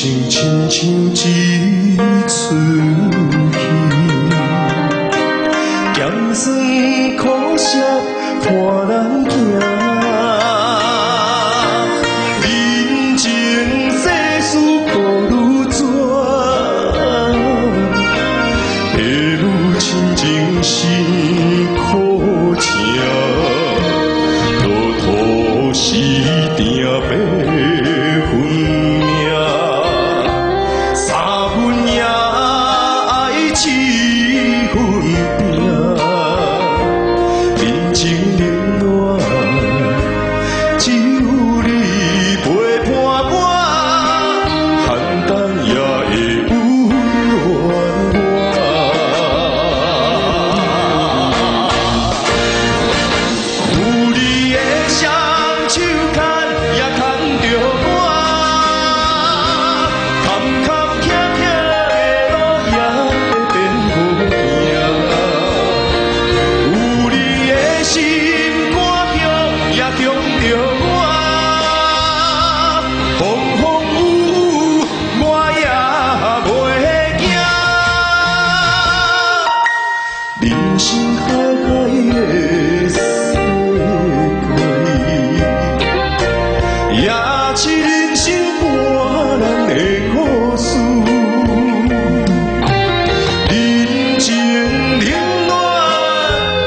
生亲像一也是人生波澜的故事。人情冷暖，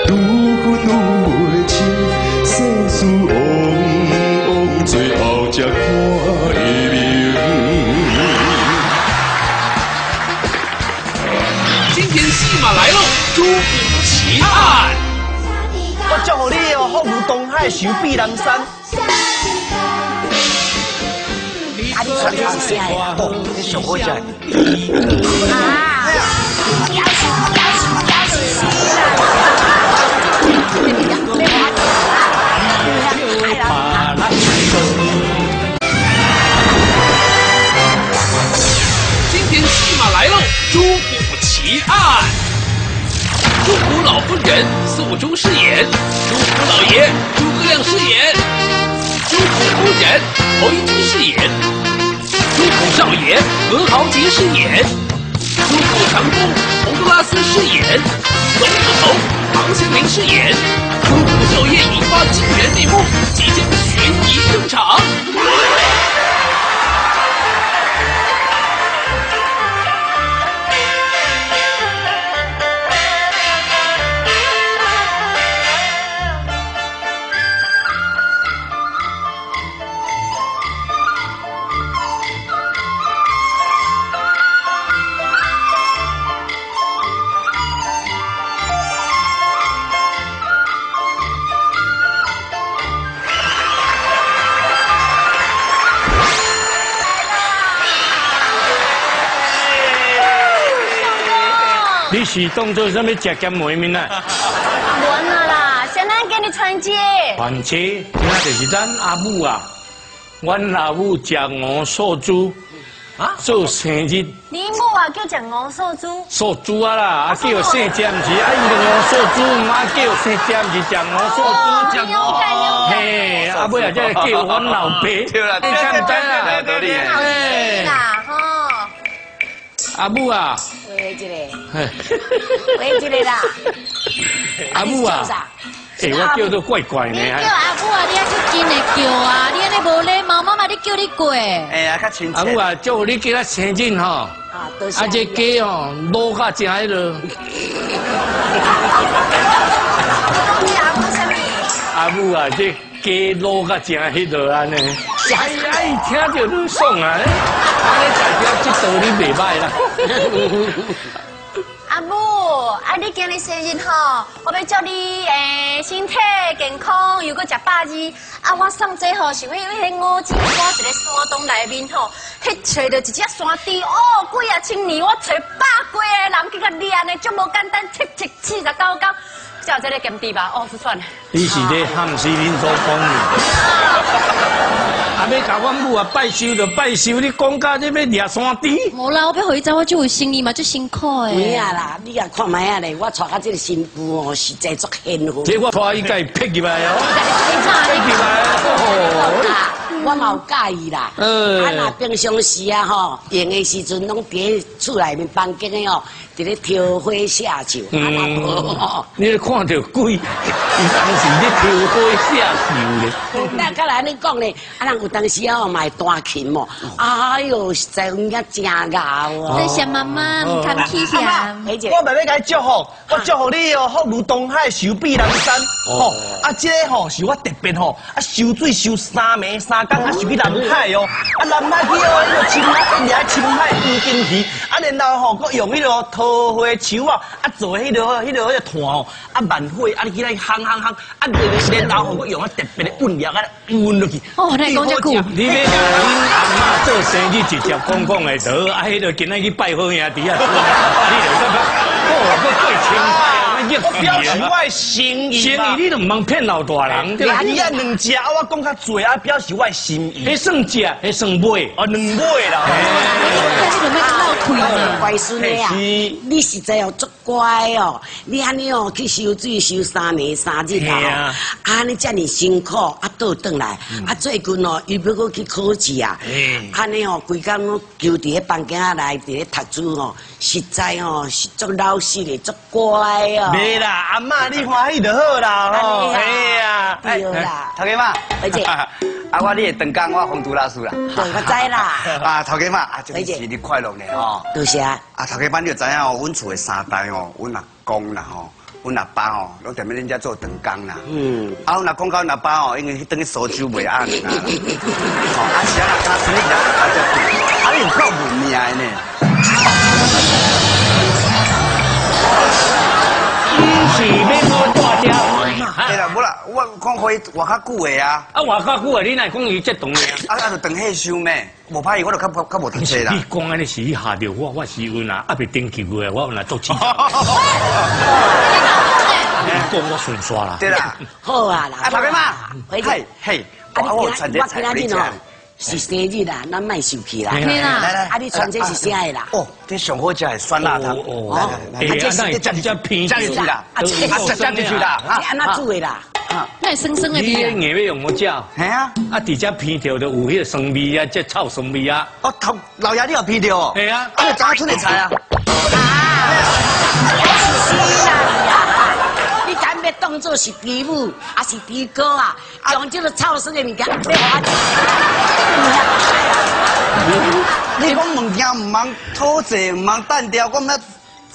愈分愈袂清，世事往往最后才看明。今天戏码来喽，朱虎奇案。我祝福你哦，福如东海，寿比南山。啊！你穿穿鞋呀？你。啊！今天戏码来喽，《朱古奇案》。朱古老夫人素珠饰演，朱古老爷诸葛亮饰演，朱古夫人侯一军饰演，少爷何豪杰饰演，朱古长工洪都拉斯饰演，龙子头唐贤明饰演，朱古小夜引发惊人内幕，即将悬疑登场。你是当做什么食咸糜面啊？完了啦，谁能给你传接？传接，那就是咱阿母啊。阮阿母食鹅素猪，啊，做生日。你母啊叫食鹅素猪？素猪啊啦，啊叫生煎是啊，伊个鹅素猪，唔啊叫生煎是食鹅素猪，食鹅。嘿，阿妹啊，这叫阮老爸。对啦，对对，对啦，对啦，吼。阿母啊。喂，一个，喂，一个啦。阿母啊，哎，我叫都怪怪的。你叫阿母啊，你还是真的叫啊？你安尼无礼貌，妈妈你叫你过。哎呀，较亲切。阿母啊，祝你给他生日吼。啊，多谢。啊，这鸡哦，卤较正迄落。阿母什么？阿母啊，这鸡卤较正迄落安尼。哎呀，听着都爽啊！安尼大家这道理袂歹啦。阿母，啊，你今日生日吼，我要祝你诶身体健康，又搁食饱子。啊，我送这吼，是因为迄五指山一个山洞内面吼，去找到一只山猪，哦，几啊千年，我找百几个人去甲练的，足无简单，七七四十九天。叫这个金地吧，哦，是算了。你是咧汉时恁所讲的。啊，要甲阮母啊拜寿就拜寿，你讲到这要掠山猪？无啦，我要回家，我就有生意嘛，最辛苦诶。没啊啦，你啊看卖啊咧，我娶到这个新妇哦，实在足幸福。这我拖伊家劈入来哦。劈入来哦。我嘛有介意啦。嗯啊，那平常时啊吼，闲的时阵拢伫厝内面房间的哦，伫咧挑花下酒，啊那无吼。你咧看到鬼，伊当时咧挑花下酒咧。那刚来你讲咧，啊，人有当时哦买弹琴哦，哎哟，实在有影真咬哦。这些妈妈唔看起呀，梅姐，我慢慢甲你祝福，我祝福你哦，福如东海，寿比南山。哦，啊，这个吼是我特别吼，啊，收水收三暝三工，啊，是去南海哦。啊，南海去哦，迄个青海，一年青海黄金鱼，啊，然后吼，佮用迄个桃花树啊，啊，做迄个迄个迄个团哦，啊，万花，啊，你起来烘烘烘，啊，然后吼，佮用啊特别的温料啊，温落去。哦那讲这久你要甲恁阿妈做生意，直接讲讲会得，啊，迄个今仔去拜好兄弟啊，你就感觉，哦，我过清。白啊，那我表示热我的心意生嘛意你都唔通骗老大人，对啊？你啊两只，啊我讲较侪啊，表示我的心意。迄算食，迄算买。哦，两买啦。乖孙的啊，你实在哦足乖哦，你安尼哦去修水修三年三日啊，安尼遮尔辛苦，啊倒转来，啊最近哦又要去考试啊嘿，安尼哦规工拢求伫咧房间仔内伫咧读书哦，实在哦是足老实的，足乖哦。没啦，阿嬷你欢喜就好啦吼。哎呀对啦。头家妈，梅姐 啊，我你会长工我洪都拉斯啦。对，我知啦。啊，头家嘛，啊，祝梅姐你生日快乐呢吼。多谢。啊，头家妈你就知影哦，阮厝的三代哦，阮阿公啦吼，阮阿爸哦，拢踮咧恁遮做长工啦。嗯，啊，阮阿公甲阮阿爸哦，因为迄等于苏州袂安啦。吼，啊是啊，他生意啊，啊有够文明的呢。我讲可以活较久的啊。啊，活较久啊，你哪会讲伊这动的？啊，啊，就等退休咩？无歹伊，我就较较较无读册啦你。讲安尼是你下着我，我是有啦，啊别登记过，我有呐做起。讲我顺耍啦。对啦。好啊啦。啊，头家妈，梅姐嘿。嘿，啊，我我有你我今给你吃。仔日哦是生日啦，咱卖受气啦。嘿对啦，来来，啊，你传这是啥的啦？哦，这上好食的酸辣汤。哦来来来，哎呀，那你加加偏加进去啦，啊啊，加加进去啦，这安怎煮的啦？那你生生的你比啊，的硬要用我叫，嘿啊，啊，伫遮偏条就有迄个酸味啊，这臭酸味啊。哦，头老爷你有皮条哦？系啊啊，你怎出的菜啊？你敢要当作是皮母，还是皮哥啊？用这个臭酸的物件，要你讲物件唔通土济，唔通单调，我唔要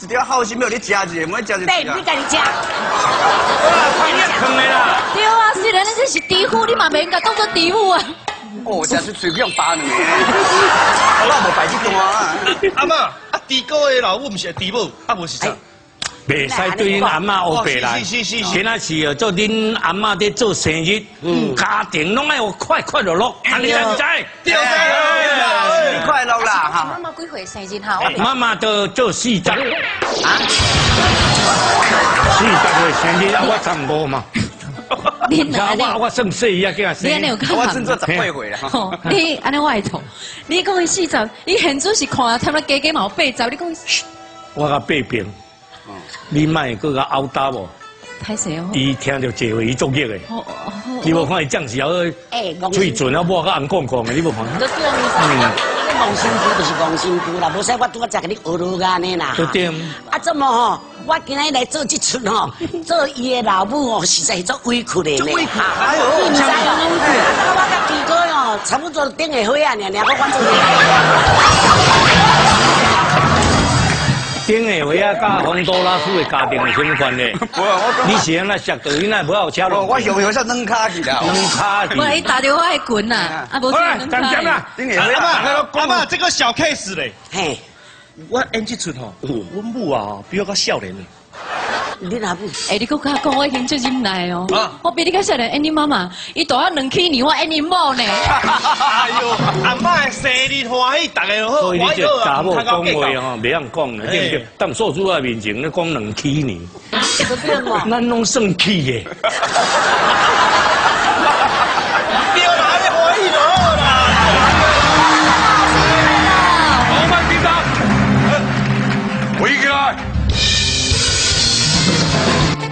一条好心要你食一个，唔要食一对，个你。家己吃。快点坑的啦！对啊，虽然你这是猪夫，你嘛袂用甲当做猪夫啊。哦，真是随便扒两个，我老无摆这段啊。阿嬷，啊，弟哥的老母毋是弟母，啊，无是啥？袂使对恁阿嬷黑白来，今仔是要做恁阿嬷在做生日，家庭拢爱我快快乐乐，安尼知唔知？对生日快乐啦！妈哈，妈妈几岁生日哈？妈妈都做四十，四十岁生日啊，我十五嘛，你你看我我算细啊，叫生日。你安尼有看我算做十八岁啦。吼，你安尼我会痛。你讲伊四十，伊现准是看他们加加嘛有八十，你讲嘘我甲八平，你莫搁甲拗打无？歹势哦。伊听到这话，伊作孽的。哦哦你无看伊这样是要哎，戆嘴唇啊，我甲红讲讲的，你无看？都对啊，你望辛苦就是望辛苦啦，无使我拄仔才甲你学落安尼啦。对对啊，这么吼？我今日来做这出吼，做伊的老母哦，实在是做委屈的呢。委屈哎呦你唔知哦，我甲弟哥哦，差不多顶下火啊，尔尔我我做。啊，甲洪都拉斯的家庭有什么关系？无啊，我你是安那石头，你那不要车我路？我用用下软卡去卡去。我伊打电话还滚呐，这个小 case 嘞，嘿，我演这出吼，我母啊比我较少年呢。你哪不哎，你搁甲我讲，我已经最忍耐哦啊。我比你较少年，哎，你妈妈，伊大我两千年，我哎你某呢。哎呦，阿嬷的生日欢喜，大家好，所以你这查某讲话吼，袂晓讲的，对不对？当所主啊面前，你讲两起呢，不对嘛？咱拢算气的。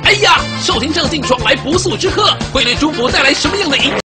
哎呀，少廷上进闯来不速之客，会对中国带来什么样的影响？